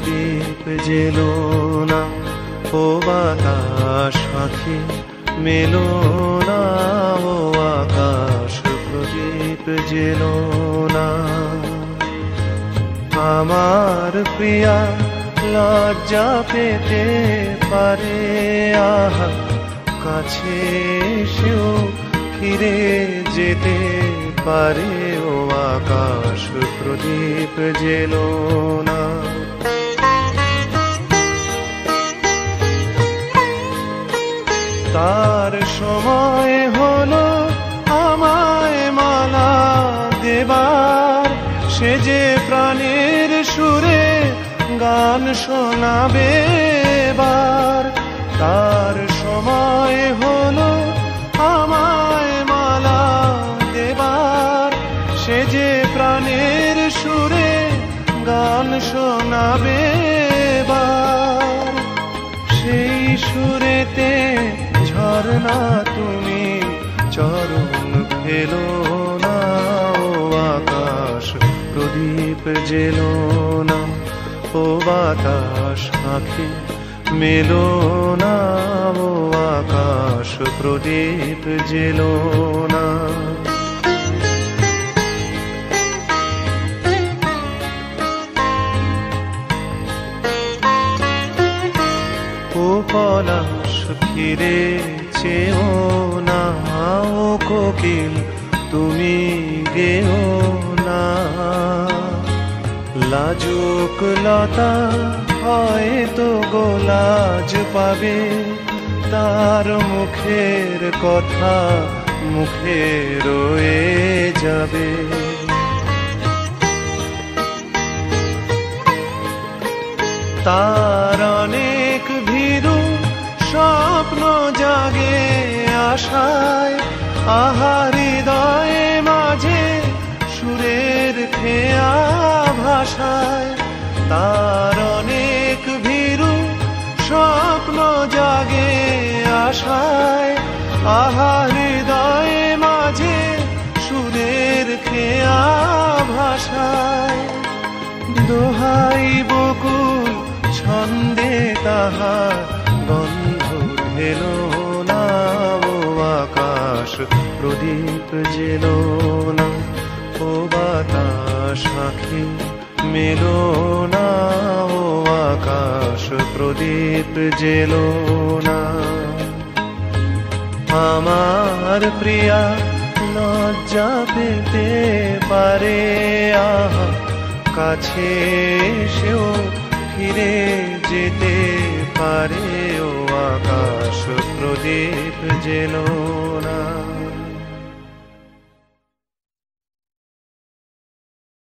প্রদীপ jello না, ও বাতাস পাখি, মেলো না, ও আকাশ প্রদীপ জেলো না। আমার প্রিয়া, লজ্জা পেতে পারে, আহা, কাছে সেও ফিরে যেতে পারে, ও আকাশ প্রদীপ জেলো না। তার সময় হলো আমায় মালা দেবার। সে যে প্রাণের সুরে গান শোনাবে এবার। তার সময় হলো আমায় মালা দেবার। সে যে প্রাণের সুরে গান শোনাবে এবার। সেই সুরেতে ঝর্ণা তুমি চরণ ফেলো না, ও আকাশ, প্রদীপ জেলো না, ও বাতাস আখি মেলো না, ও আকাশ, প্রদীপ জেলো না। ও পলাশ, ফিরে চেও না, ও কোকিল, তুমি গেও না। লাজুক লতা হয়তো গোলাজ পাবে, তার মুখের কথা মুখে রয়ে যাবে। তার অনেক ভীরু স্বপ্ন আশায়, আহা হৃদয়ে মাঝে সুরের খেয়া ভাষায়। তার অনেক ভীরু স্বপ্ন জাগে আশায়, আহা হৃদয়ে মাঝে সুরের খেয়া ভাষায়। দোহাই বকুল ছন্দে তাহার গন্ধ ঢেলো প্রদীপ জেলো না, ও বাতাস আখি মেলো না, ও আকাশ প্রদীপ জেলো না। আমার প্রিয়া, লজ্জা পেতে পারে, আহা, কাছে সেও ফিরে যেতে পারে, ও আকাশ প্রদীপ জেলো না।